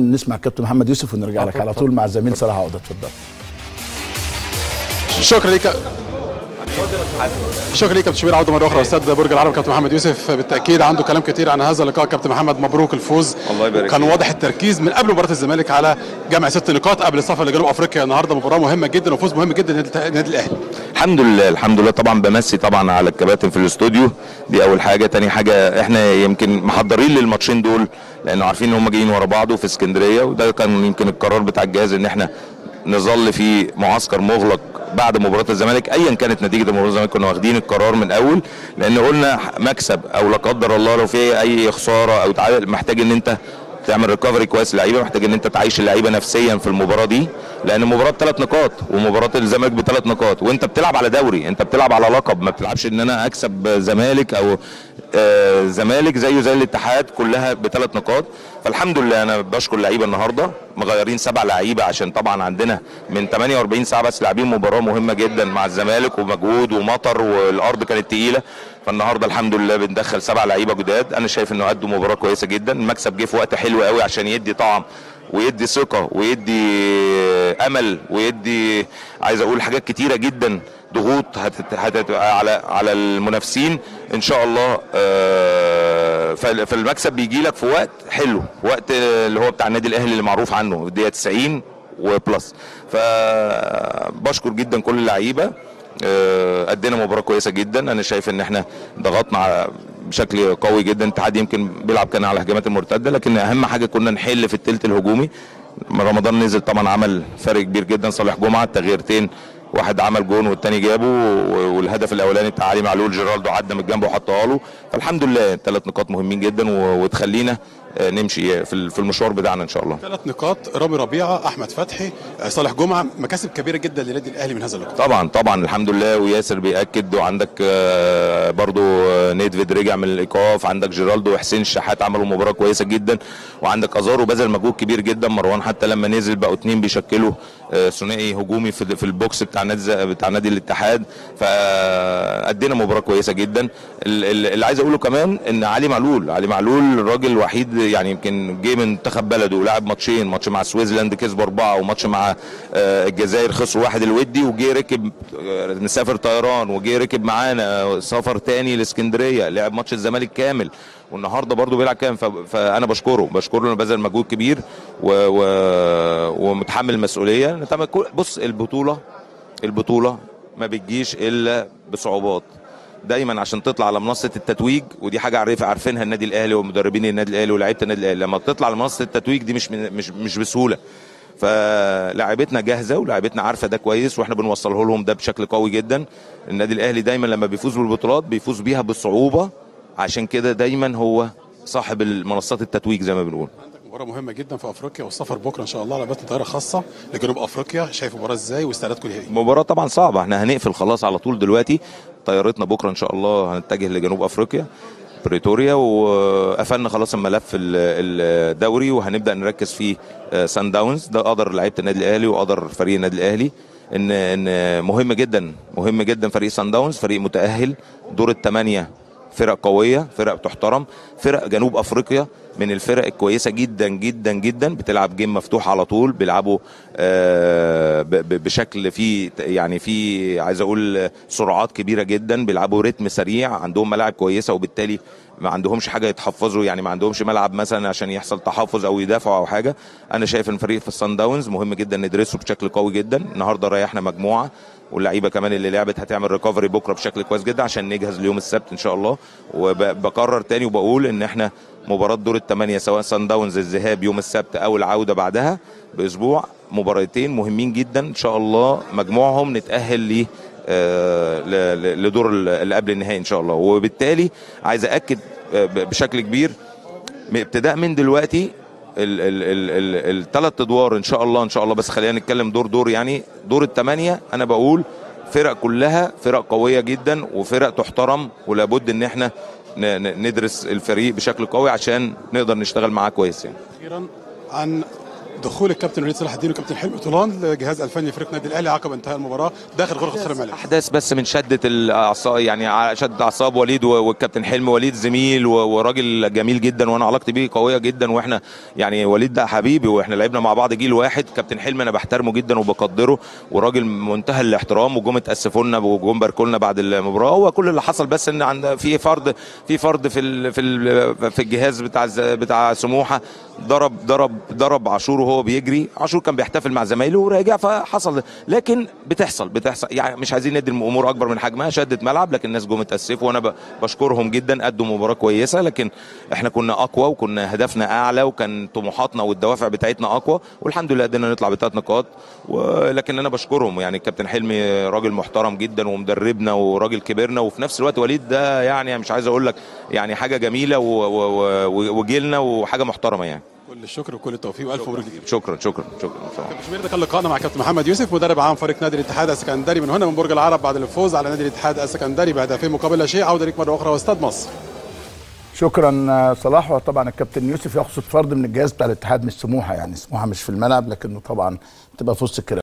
نسمع كابتن محمد يوسف ونرجع لك على طول مع الزميل صلاح عقدة. اتفضل. شكرا لك. شكرا لك كابتن شبير. عودة مرة أخرى أستاذ برج العرب كابتن محمد يوسف. بالتأكيد عنده كلام كتير عن هذا اللقاء. كابتن محمد مبروك الفوز. الله يبارك كان. واضح التركيز من قبل مباراة الزمالك على جمع ست نقاط قبل السفر لجنوب أفريقيا النهارده. مباراة مهمة جدا وفوز مهم جدا للنادي الأهلي. الحمد لله الحمد لله. طبعا بمسي طبعا على الكباتن في الاستوديو. دي أول حاجة. تاني حاجة إحنا يمكن محضرين للماتشين دول لأنه عارفين إن هم جايين ورا بعض وفي اسكندرية وده كان يمكن القرار بتاع الجهاز إن إحنا نظل في معسكر مغلق بعد مباراة الزمالك. ايا كانت نتيجة مباراة الزمالك كنا واخدين القرار من أول لأن قلنا مكسب أو لا قدر الله لو في أي خسارة أو تعادل محتاج إن أنت تعمل ريكفري كويس للعيبة محتاج إن أنت تعيش اللعيبة نفسيا في المباراة دي لأن المباراه بثلاث نقاط ومباراة الزمالك بثلاث نقاط وأنت بتلعب على دوري أنت بتلعب على لقب ما بتلعبش إن أنا أكسب زمالك أو آه، زمالك زيه زي الاتحاد كلها بثلاث نقاط. فالحمد لله أنا بشكر اللعيبة النهارده مغيرين سبع لعيبة عشان طبعا عندنا من 48 ساعة بس لاعبين مباراة مهمة جدا مع الزمالك ومجهود ومطر والأرض كانت تقيلة. فالنهاردة الحمد لله بندخل سبع لعيبة جداد. أنا شايف إنه ادوا مباراة كويسة جدا. المكسب جه في وقت حلو قوي عشان يدي طعم ويدي ثقة ويدي أمل ويدي عايز أقول حاجات كتيرة جدا ضغوط هتبقى على على المنافسين. إن شاء الله آه، فال- فالمكسب بيجي لك في وقت حلو وقت اللي هو بتاع النادي الأهلي اللي معروف عنه الدقيقة 90 وبلس. فبشكر جدا كل اللعيبة. آه، ادينا مباراة كويسة جدا. أنا شايف إن إحنا ضغطنا على- بشكل قوي جدا. الاتحاد يمكن بيلعب كان على الهجمات المرتدة لكن أهم حاجة كنا نحل في الثلث الهجومي. رمضان نزل طبعا عمل فرق كبير جدا صالح جمعة تغييرتين واحد عمل جون والتاني جابه والهدف الأولاني بتاع علي معلول جيرالدو عدى من جنبه وحطها له. فالحمد لله ثلاث نقاط مهمين جدا وتخلينا نمشي في ال- في المشوار بتاعنا إن شاء الله. ثلاث نقاط رامي ربيعة أحمد فتحي آه، صالح جمعة مكاسب كبيرة جدا للنادي الأهلي من هذا اللقاء طبعا طبعا الحمد لله. وياسر بيأكد وعندك آه، برضو آه، نيدفيد رجع من الإيقاف. عندك جيرالدو وحسين الشحات عملوا مباراة كويسة جدا. وعندك أزارو بذل مجهود كبير جدا. مروان حتى لما نزل بقوا اتنين بيشكلوا آه، ثنائي هجومي في ال box بتاع نادي بتاع نادي الاتحاد. فادينا مباراة كويسة جدا. ال- ال- اللي عايز أقوله كمان إن علي معلول علي معلول الراجل الوحيد يعني يمكن جه من منتخب بلده ولعب ماتشين ماتش مع سويسلاند كسبوا أربعة وماتش مع آه، الجزائر خسروا واحد الودي وجه ركب آه، مسافر طيران وجه ركب معانا سفر تاني لإسكندرية لعب ماتش الزمالك كامل. والنهارده برضه بيلعب كام؟ فانا بشكره بشكره إنه بذل مجهود كبير و... و... ومتحمل كل- بص البطولة البطولة ما بتجيش إلا بصعوبات. دايما عشان تطلع على منصة التتويج ودي حاجة عارف عارفينها النادي الأهلي ومدربين النادي الأهلي ولاعيبة النادي الأهلي. لما تطلع على منصة التتويج دي مش مش مش بسهولة. فلاعيبتنا جاهزة ولاعيبتنا عارفة ده كويس وإحنا بنوصله لهم ده بشكل قوي جدا. النادي الأهلي دايما لما بيفوز بالبطولات بيفوز بيها بصعوبة. عشان كده دايما هو صاحب المنصات التتويج زي ما بنقول. مباراة مهمة جدا في أفريقيا والسفر بكرة إن شاء الله على باتن طياره خاصة لجنوب أفريقيا. شايف المباراة إزاي واستعدادكم ليها إيه؟ مباراة طبعا صعبة. إحنا هنقفل خلاص على طول دلوقتي. طيارتنا بكرة إن شاء الله هنتجه لجنوب أفريقيا. بريتوريا وقفلنا خلاص الملف ال- الدوري وهنبدأ نركز في آه، سان داونز. ده قدر لعيبة النادي الأهلي وقدر فريق النادي الأهلي ان إن مهم جدا مهم جدا فريق سان داونز. فريق متأهل. دور الثمانيه فرق قوية فرق تحترم فرق جنوب أفريقيا. من الفرق الكويسة جدا جدا جدا. بتلعب جيم مفتوح على طول بيلعبوا آه، بشكل فيه يعني في عايز أقول سرعات كبيرة جدا. بيلعبوا رتم سريع عندهم ملاعب كويسة وبالتالي ما عندهمش حاجة يتحفظوا يعني ما عندهمش ملعب مثلا عشان يحصل تحفظ أو يدافعوا أو حاجة. أنا شايف إن فريق في الصن داونز مهم جدا ندرسه بشكل قوي جدا. النهارده ريحنا مجموعة واللعيبة كمان اللي لعبت هتعمل recovery بكرة بشكل كويس جدا عشان نجهز ليوم السبت إن شاء الله. وبكرر تاني وبقول إن إحنا مباراة دور الثمانيه سواء سان داونز الذهاب يوم السبت أو العودة بعدها بأسبوع مباراتين مهمين جدا إن شاء الله. مجموعهم نتأهل آه، ل- لدور ال- اللي قبل النهائي إن شاء الله. وبالتالي عايز اكد بشكل كبير. ابتداء من دلوقتي الثلاث ادوار ان شاء الله ان شاء الله. بس خلينا نتكلم دور دور يعني دور الثمانيه أنا بقول فرق كلها فرق قوية جدا وفرق تحترم ولابد إن إحنا ندرس الفريق بشكل قوي عشان نقدر نشتغل معاه كويس يعني. أخيرا عن دخول الكابتن وليد صلاح الدين وكابتن حلمي طولان لجهاز الفني فريق النادي الأهلي عقب انتهاء المباراة داخل غرفة خسر الملعب أحداث بس من شدة الأعصاب يعني ع- شد أعصاب وليد والكابتن حلمي وليد زميل وراجل جميل جدا وأنا علاقتي بيه قوية جدا وإحنا يعني وليد ده حبيبي وإحنا لعبنا مع بعض جيل واحد كابتن حلمي أنا بحترمه جدا وبقدره وراجل منتهى الاحترام وجم اتأسفوا لنا وجم باركوا لنا بعد المباراة. هو كل اللي حصل بس إن عند في فرد في فرد في في في الجهاز بتاع بتاع سموحة ضرب ضرب ضرب عاشور وهو بيجري. عاشور كان بيحتفل مع زمايله وراجع فحصل. لكن بتحصل بتحصل. يعني مش عايزين ندي الأمور اكبر من حجمها شدت ملعب لكن الناس جم اتأسفوا. وأنا بشكرهم جدا ادوا مباراة كويسة. لكن إحنا كنا اقوى وكنا هدفنا اعلى وكان طموحاتنا والدوافع بتاعتنا اقوى والحمد لله قدرنا نطلع بثلاث نقاط. ولكن أنا بشكرهم. يعني الكابتن حلمي راجل محترم جدا ومدربنا وراجل كبرنا. وفي نفس الوقت وليد ده يعني مش عايز أقول لك يعني حاجة جميلة وجيلنا وحاجة محترمة يعني. كل الشكر وكل التوفيق والف مبروك شكرا شكرا شكرا, شكرا. كابتن ده كان لقائنا مع كابتن محمد يوسف مدرب عام فريق نادي الاتحاد السكندري من هنا من برج العرب بعد الفوز على نادي الاتحاد السكندري بهدفين مقابل لا شيء. عودة ليك مرة أخرى واستاد مصر. شكرا آه، صلاح. وطبعا الكابتن يوسف يقصد فرد من الجهاز بتاع الاتحاد مش سموحة يعني سموحة مش في الملعب لكنه طبعا تبقى في وسط الكلام